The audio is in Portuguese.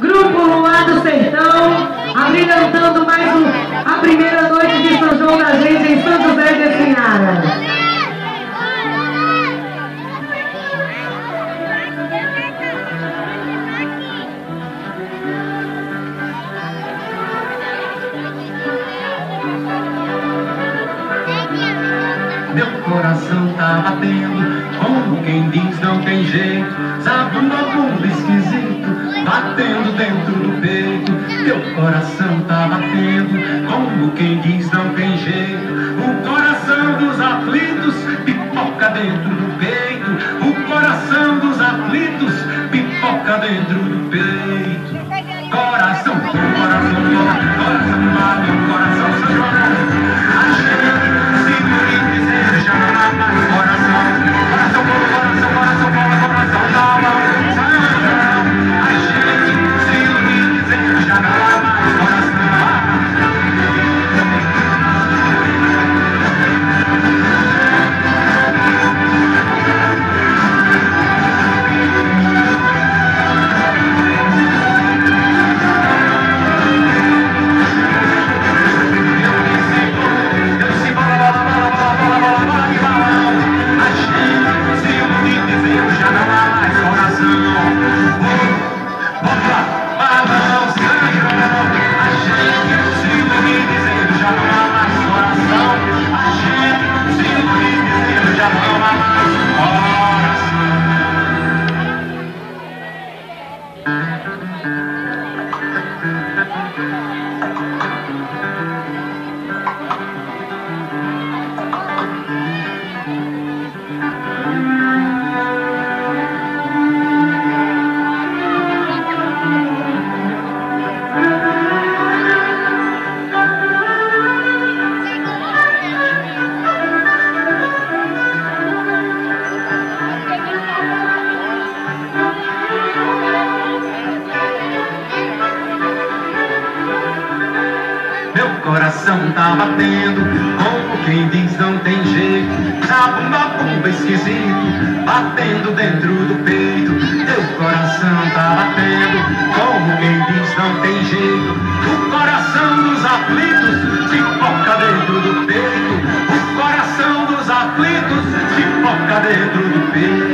Grupo Luar do Sertão, abrilhantando mais um, a primeira noite de São João da gente em São José de Espinhara. Meu coração tá batendo, como quem diz não tem jeito. Sabe um bumbo esquisito, quem diz não tem jeito. O coração dos aflitos pipoca dentro do peito. O coração dos aflitos pipoca dentro do peito. mais coração. Vamos lá. Meu coração tá batendo. Como quem diz não tem jeito. Zabumba, bomba esquisito Batendo dentro do peito. Meu coração tá batendo. Como quem diz não tem jeito. O coração dos aflitos Se foca dentro do peito. O coração dos aflitos Se foca dentro do peito.